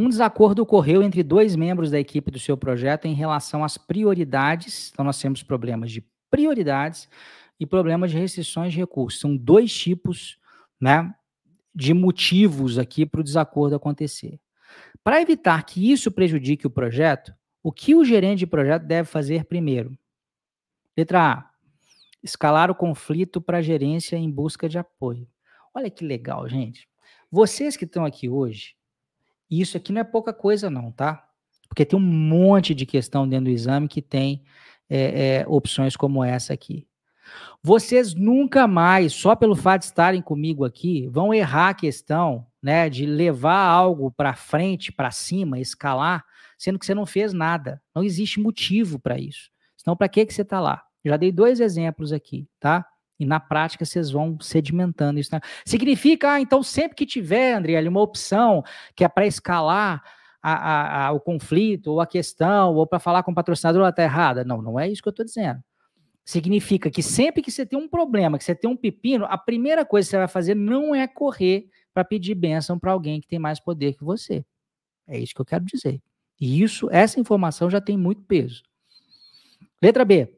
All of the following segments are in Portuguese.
um desacordo ocorreu entre dois membros da equipe do seu projeto em relação às prioridades. Então, nós temos problemas de prioridades e problemas de restrições de recursos. São dois tipos né, de motivos aqui para o desacordo acontecer. Para evitar que isso prejudique o projeto, o que o gerente de projeto deve fazer primeiro? Letra A. Escalar o conflito para a gerência em busca de apoio. Olha que legal, gente. Vocês que estão aqui hoje, isso aqui não é pouca coisa, não, tá? Porque tem um monte de questão dentro do exame que tem é, é, opções como essa aqui. Vocês nunca mais, só pelo fato de estarem comigo aqui, vão errar a questão né, de levar algo para frente, para cima, escalar, sendo que você não fez nada. Não existe motivo para isso. Senão, para que, que você está lá? Já dei dois exemplos aqui, tá? E na prática vocês vão sedimentando isso. Né? Significa, ah, então sempre que tiver, André, ali uma opção que é para escalar a, a, a, o conflito, ou a questão, ou para falar com o patrocinador, ela está errada. Não, não é isso que eu estou dizendo. Significa que sempre que você tem um problema, que você tem um pepino, a primeira coisa que você vai fazer não é correr para pedir bênção para alguém que tem mais poder que você. É isso que eu quero dizer. E isso, essa informação já tem muito peso. Letra B.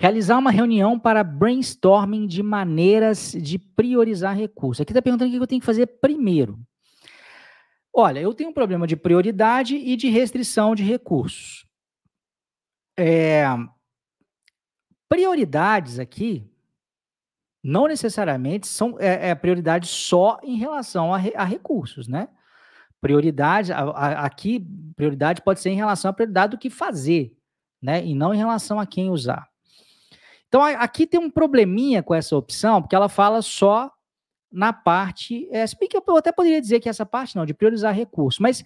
Realizar uma reunião para brainstorming de maneiras de priorizar recursos. Aqui está perguntando o que eu tenho que fazer primeiro. Olha, eu tenho um problema de prioridade e de restrição de recursos. É, prioridades aqui não necessariamente são é, é prioridade só em relação a, a recursos, né? Prioridade a, a, aqui prioridade pode ser em relação à prioridade do que fazer, né? E não em relação a quem usar. Então, aqui tem um probleminha com essa opção, porque ela fala só na parte. É, que eu até poderia dizer que essa parte não, de priorizar recursos, mas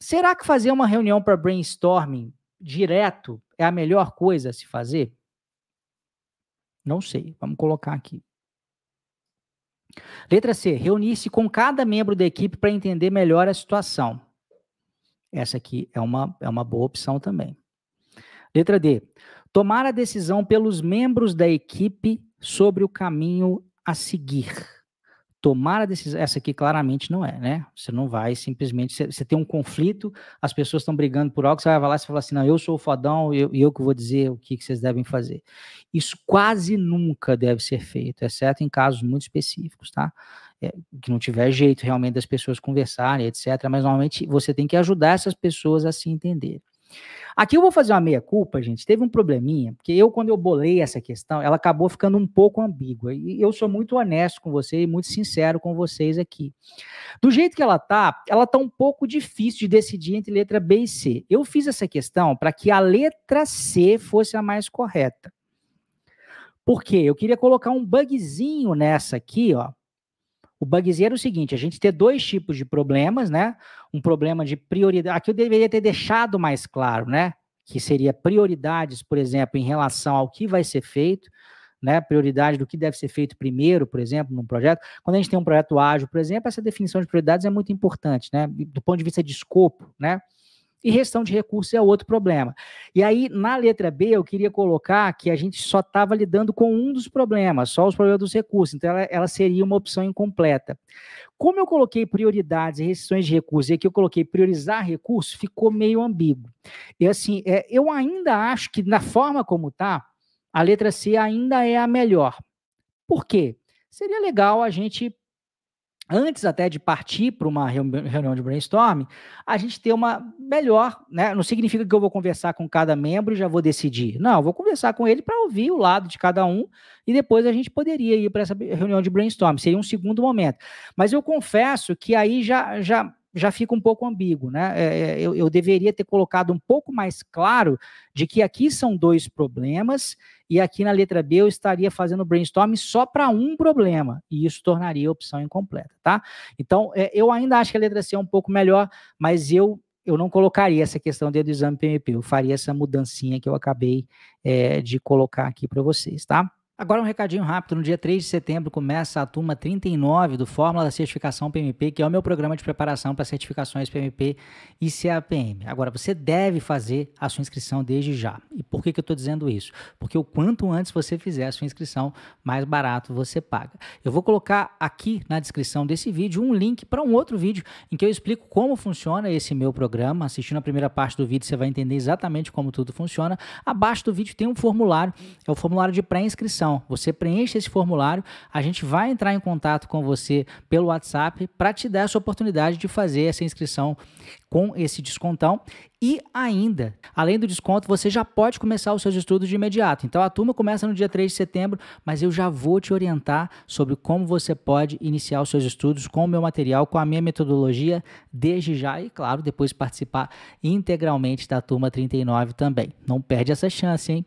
será que fazer uma reunião para brainstorming direto é a melhor coisa a se fazer? Não sei, vamos colocar aqui. Letra C. Reunir-se com cada membro da equipe para entender melhor a situação. Essa aqui é uma, é uma boa opção também. Letra D. Tomar a decisão pelos membros da equipe sobre o caminho a seguir. Tomar a decisão, essa aqui claramente não é, né? Você não vai simplesmente, você, tem um conflito, as pessoas estão brigando por algo, você vai lá e fala assim, não, eu sou o fodão e eu, eu, que vou dizer o que, que vocês devem fazer. Isso quase nunca deve ser feito, exceto em casos muito específicos, tá? É, que não tiver jeito realmente das pessoas conversarem, etc. Mas normalmente você tem que ajudar essas pessoas a se entenderem. Aqui eu vou fazer uma meia-culpa, gente. Teve um probleminha, porque eu, quando eu bolei essa questão, ela acabou ficando um pouco ambígua. E eu sou muito honesto com você e muito sincero com vocês aqui. Do jeito que ela tá, ela tá um pouco difícil de decidir entre letra B e C. Eu fiz essa questão para que a letra C fosse a mais correta. Por quê? Eu queria colocar um bugzinho nessa aqui, ó, o bugzinho era o seguinte: a gente ter dois tipos de problemas, né? Um problema de prioridade. Aqui eu deveria ter deixado mais claro, né? Que seria prioridades, por exemplo, em relação ao que vai ser feito, né? Prioridade do que deve ser feito primeiro, por exemplo, num projeto. Quando a gente tem um projeto ágil, por exemplo, essa definição de prioridades é muito importante, né? Do ponto de vista de escopo, né? E gestão de recursos é outro problema. E aí, na letra B, eu queria colocar que a gente só estava lidando com um dos problemas, só os problemas dos recursos, então ela, ela, seria uma opção incompleta. Como eu coloquei prioridades e restrições de recursos, e aqui eu coloquei priorizar recursos, ficou meio ambíguo. E assim, é, eu ainda acho que na forma como está, a letra C ainda é a melhor. Por quê? Seria legal a gente antes até de partir para uma reunião de brainstorming, a gente ter uma melhor, né? Não significa que eu vou conversar com cada membro e já vou decidir. Não, vou conversar com ele para ouvir o lado de cada um e depois a gente poderia ir para essa reunião de brainstorming. Seria um segundo momento. Mas eu confesso que aí já já já fica um pouco ambíguo, né? É, é, eu, eu, deveria ter colocado um pouco mais claro de que aqui são dois problemas e aqui na letra B eu estaria fazendo brainstorming só para um problema e isso tornaria a opção incompleta, tá? Então, é, eu ainda acho que a letra C é um pouco melhor, mas eu eu não colocaria essa questão dentro do exame PMP, eu faria essa mudancinha que eu acabei é, de colocar aqui para vocês, tá? Agora um recadinho rápido, no dia 3 de setembro começa a turma 39 do Fórmula da Certificação PMP, que é o meu programa de preparação para certificações PMP e CAPM. Agora, você deve fazer a sua inscrição desde já. E por que, que eu estou dizendo isso? Porque o quanto antes você fizer a sua inscrição, mais barato você paga. Eu vou colocar aqui na descrição desse vídeo um link para um outro vídeo em que eu explico como funciona esse meu programa. Assistindo a primeira parte do vídeo, você vai entender exatamente como tudo funciona. Abaixo do vídeo tem um formulário, é o formulário de pré-inscrição Você preenche esse formulário, a gente vai entrar em contato com você pelo WhatsApp para te dar essa oportunidade de fazer essa inscrição com esse descontão. E ainda, além do desconto, você já pode começar os seus estudos de imediato. Então a turma começa no dia 3 de setembro, mas eu já vou te orientar sobre como você pode iniciar os seus estudos com o meu material, com a minha metodologia desde já e, claro, depois participar integralmente da turma 39 também. Não perde essa chance, hein?